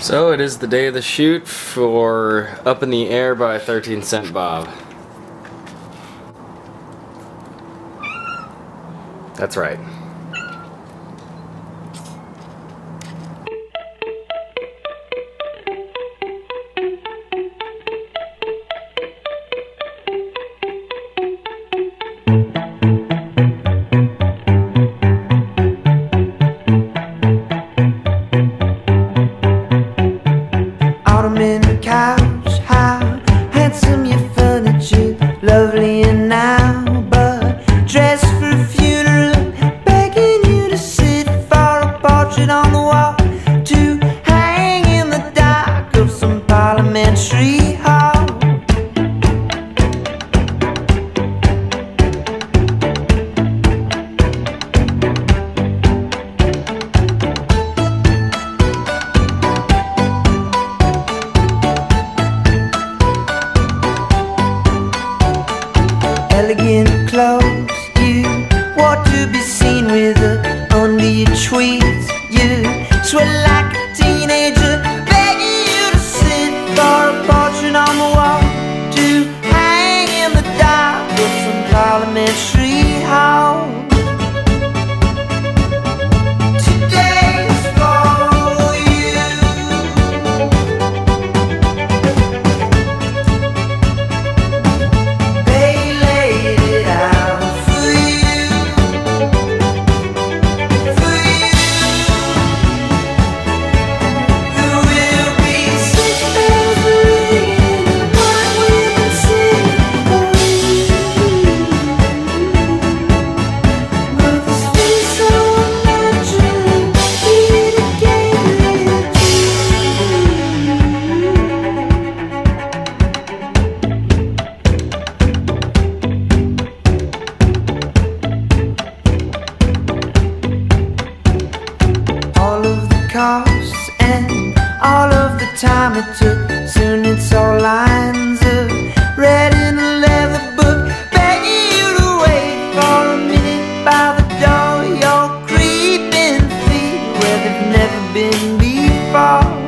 So it is the day of the shoot for Up in the Air by 13 Cent Bob. That's right. Ottoman couch, how handsome your furniture, to be seen with her. Only you tweet, you sweat like a teenager, begging you to sit for a portrait on the wall, to hang in the dark with some parliamentary. time it took. Soon it's all lines of red in a leather book. Begging you to wait for a minute by the door. Your creeping feet, where they've never been before.